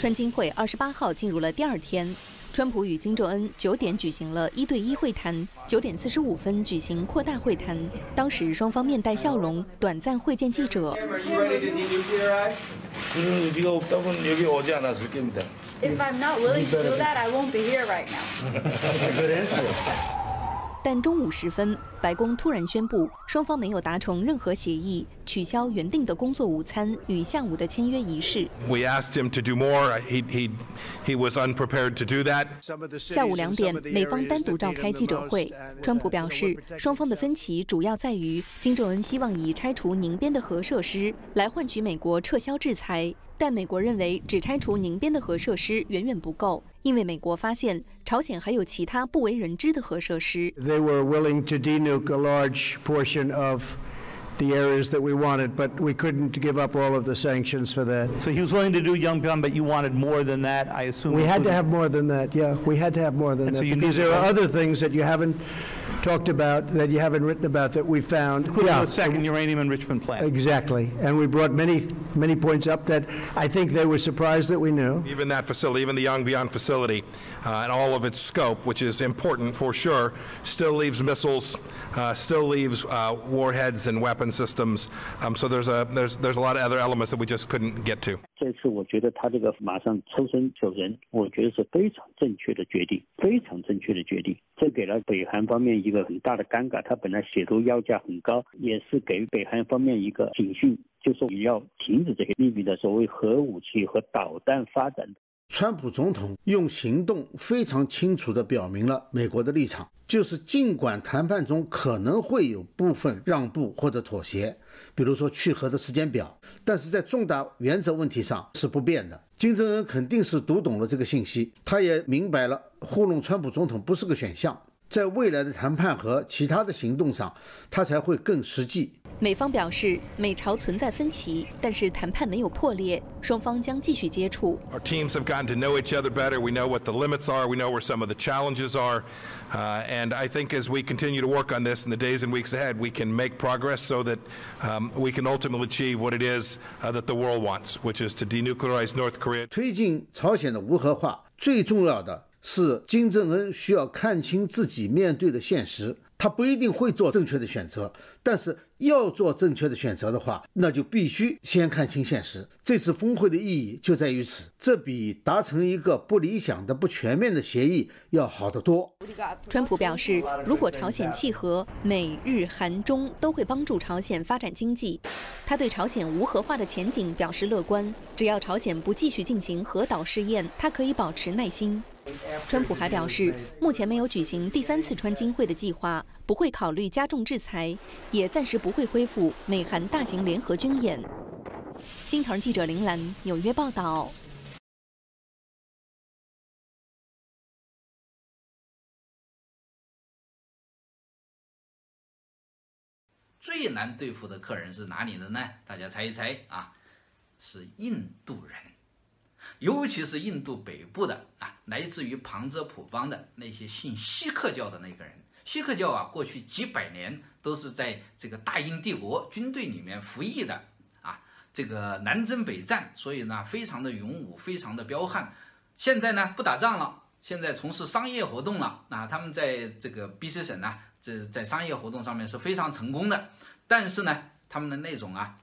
川金会二十八号进入了第二天川普与金正恩九点举行了一对一会谈九点四十五分举行扩大会谈。当时双方面带笑容短暂会见记者。if i'm not willing to do that i won't be here right now. 但中午时分，白宫突然宣布，双方没有达成任何协议，取消原定的工作午餐与下午的签约仪式。We asked him to do more. He, he, he was unprepared to do that. 下午两点，美方单独召开记者会。川普表示，双方的分歧主要在于金正恩希望以拆除宁边的核设施来换取美国撤销制裁，但美国认为只拆除宁边的核设施远远不够，因为美国发现朝鲜还有其他不为人知的核设施。 They were willing to denuke a large portion of the areas that we wanted, but we couldn't give up all of the sanctions for that. So he was willing to do Yongbyon, but you wanted more than that, I assume. We had to including- have more than that, yeah, we had to have more than And so that, you because needed there are more? other things that you haven't talked about, that you haven't written about, that we found. Including Yeah, the second uranium enrichment plant. Exactly, and we brought many, many points up that I think they were surprised that we knew. Even that facility, even the Yongbyon facility, uh, and all of its scope, which is important for sure, still leaves missiles, uh, still leaves uh, warheads and weapon systems. Um, so there's a there's there's a lot of other elements that we just couldn't get to. 这次我觉得他这个马上抽身走人，我觉得是非常正确的决定，非常正确的决定。这给了北韩方面一个很大的尴尬，他本来写出要价很高，也是给北韩方面一个警讯，就说你要停止这些秘密的所谓核武器和导弹发展。 川普总统用行动非常清楚地表明了美国的立场，就是尽管谈判中可能会有部分让步或者妥协，比如说去核的时间表，但是在重大原则问题上是不变的。金正恩肯定是读懂了这个信息，他也明白了糊弄川普总统不是个选项，在未来的谈判和其他的行动上，他才会更实际。美方表示，美朝存在分歧，但是谈判没有破裂，双方将继续接触。 Our teams have gotten to know each other better. We know what the limits are. We know where some of the challenges are. Uh, and I think as we continue to work on this in the days and weeks ahead, we can make progress so that um, we can ultimately achieve what it is uh, that the world wants, which is to denuclearize North Korea. 推进朝鲜的无核化，最重要的是金正恩需要看清自己面对的现实。 他不一定会做正确的选择，但是要做正确的选择的话，那就必须先看清现实。这次峰会的意义就在于此，这比达成一个不理想的、不全面的协议要好得多。川普表示，如果朝鲜契合，美日韩中都会帮助朝鲜发展经济。他对朝鲜无核化的前景表示乐观，只要朝鲜不继续进行核岛试验，他可以保持耐心。川普还表示，目前没有举行第三次川金会的计划，不会考虑加重制裁，也暂时不会恢复美韩大型联合军演。新唐记者林兰纽约报道。最难对付的客人是哪里的呢？大家猜一猜啊，是印度人，尤其是印度北部的啊，来自于旁遮普邦的那些信锡克教的那个人。锡克教啊，过去几百年都是在这个大英帝国军队里面服役的啊，这个南征北战，所以呢，非常的勇武，非常的彪悍。现在呢，不打仗了，现在从事商业活动了。那他们在这个 B.C 省呢，这在商业活动上面是非常成功的。但是呢，他们的那种啊，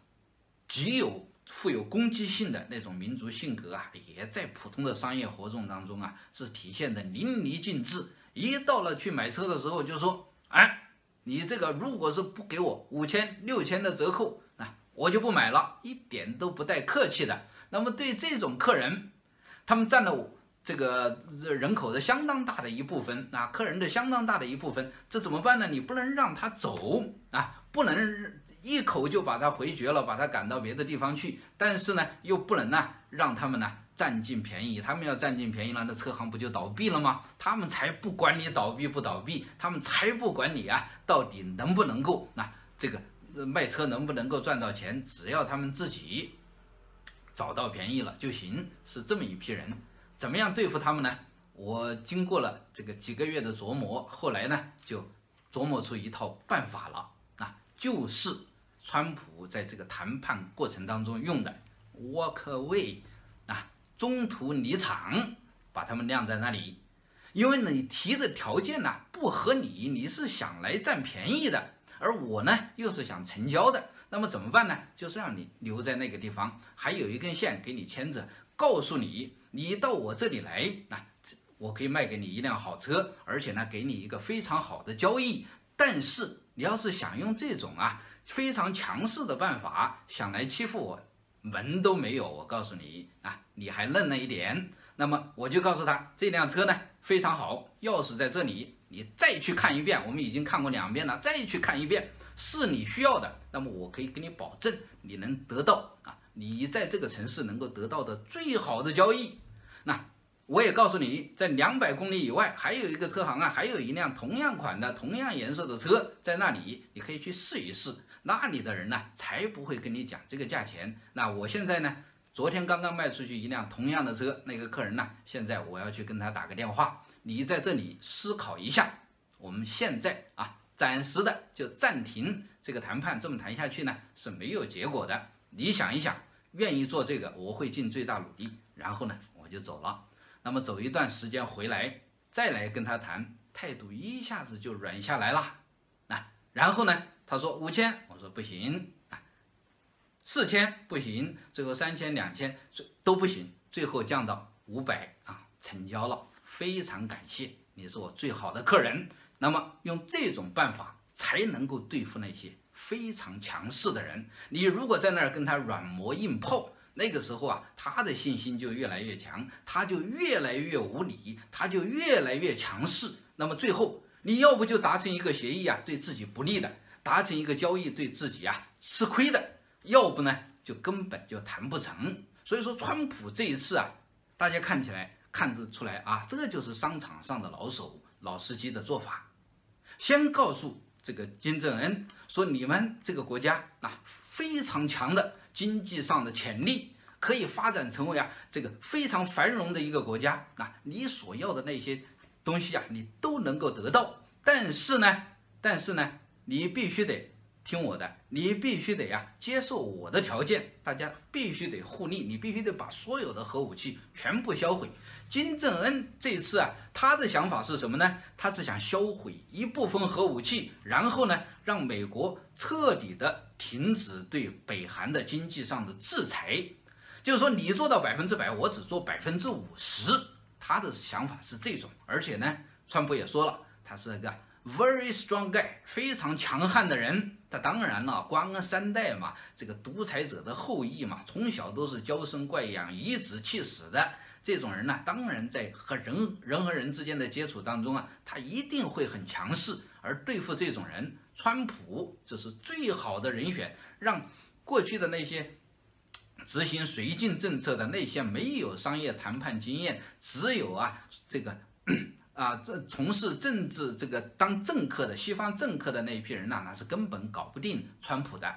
极有富有攻击性的那种民族性格啊，也在普通的商业活动当中啊，是体现的淋漓尽致。一到了去买车的时候，就说：“哎，你这个如果是不给我五千、六千的折扣，那我就不买了，一点都不带客气的。”那么对这种客人，他们占了这个人口的相当大的一部分啊，客人的相当大的一部分，这怎么办呢？你不能让他走啊，不能一口就把他回绝了，把他赶到别的地方去。但是呢，又不能呢让他们呢占尽便宜，他们要占尽便宜了，那车行不就倒闭了吗？他们才不管你倒闭不倒闭，他们才不管你啊到底能不能够那这个卖车能不能够赚到钱，只要他们自己找到便宜了就行，是这么一批人。怎么样对付他们呢？我经过了这个几个月的琢磨，后来呢就琢磨出一套办法了啊，就是川普在这个谈判过程当中用的 walk away，中途离场，把他们晾在那里。因为你提的条件呢不合理，你是想来占便宜的，而我呢又是想成交的，那么怎么办呢？就是让你留在那个地方，还有一根线给你牵着，告诉你，你到我这里来，那我可以卖给你一辆好车，而且呢给你一个非常好的交易。但是你要是想用这种啊非常强势的办法想来欺负我，门都没有。我告诉你啊，你还愣了一点。那么我就告诉他，这辆车呢非常好，钥匙在这里，你再去看一遍，我们已经看过两遍了，再去看一遍，是你需要的，那么我可以给你保证，你能得到啊，你在这个城市能够得到的最好的交易。那我也告诉你，在两百公里以外还有一个车行啊，还有一辆同样款的、同样颜色的车在那里，你可以去试一试，那里的人呢才不会跟你讲这个价钱。那我现在呢？昨天刚刚卖出去一辆同样的车，那个客人呢？现在我要去跟他打个电话，你在这里思考一下。我们现在啊，暂时的就暂停这个谈判，这么谈下去呢是没有结果的。你想一想，愿意做这个，我会尽最大努力。然后呢，我就走了。那么走一段时间回来，再来跟他谈，态度一下子就软下来了。啊，然后呢，他说五千，我说不行。啊，四千不行，最后三千、两千都不行，最后降到五百啊，成交了，非常感谢，你是我最好的客人。那么用这种办法才能够对付那些非常强势的人。你如果在那儿跟他软磨硬泡，那个时候啊，他的信心就越来越强，他就越来越无理，他就越来越强势。那么最后你要不就达成一个协议啊，对自己不利的；达成一个交易，对自己啊吃亏的。要不呢，就根本就谈不成。所以说，川普这一次啊，大家看起来看得出来啊，这就是商场上的老手、老司机的做法。先告诉这个金正恩说，你们这个国家啊，非常强的经济上的潜力，可以发展成为啊这个非常繁荣的一个国家。那你所要的那些东西啊，你都能够得到。但是呢，但是呢，你必须得。听我的，你必须得呀接受我的条件，大家必须得互利，你必须得把所有的核武器全部销毁。金正恩这次啊，他的想法是什么呢？他是想销毁一部分核武器，然后呢，让美国彻底的停止对北韩的经济上的制裁，就是说你做到百分之百，我只做百分之五十。他的想法是这种，而且呢，川普也说了，他是一个。Very strong guy，非常强悍的人。他当然了，官恩三代嘛，这个独裁者的后裔嘛，从小都是娇生惯养、颐指气使的。这种人呢，当然在和人人和人之间的接触当中啊，他一定会很强势。而对付这种人，川普就是最好的人选，让过去的那些执行绥靖政策的那些没有商业谈判经验，只有啊这个。啊，这从事政治这个当政客的西方政客的那一批人呢，那是根本搞不定川普的。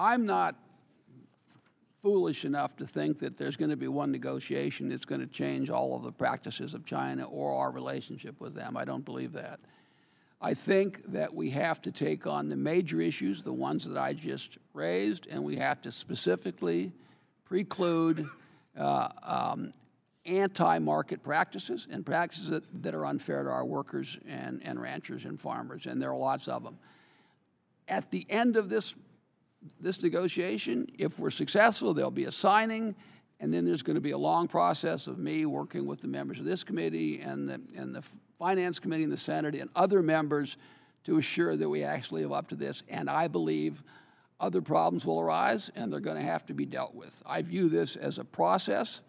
I'm not foolish enough to think that there's going to be one negotiation that's going to change all of the practices of China or our relationship with them. I don't believe that. I think that we have to take on the major issues, the ones that I just raised, and we have to specifically preclude uh, um, anti-market practices and practices that, that are unfair to our workers and, and ranchers and farmers, and there are lots of them. At the end of this, this negotiation, if we're successful, there'll be a signing, and then there's going to be a long process of me working with the members of this committee and the, and the Finance Committee and the Senate and other members to assure that we actually live up to this. And I believe other problems will arise and they're going to have to be dealt with. I view this as a process